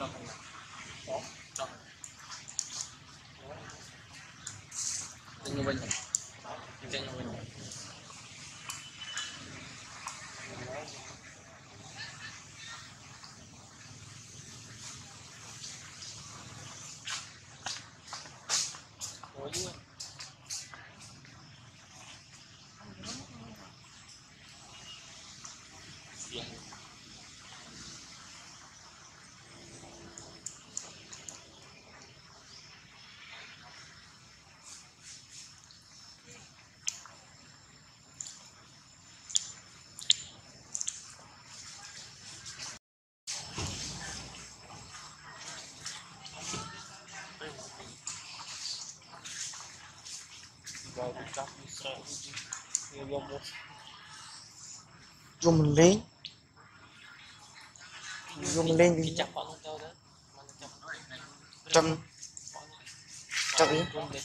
Chọn này. Đó, chọn. Trên như bên này. Trên. Thank you. Dùng mình lên. Dùng mình lên Đi. Trăm Trăm ý. Con để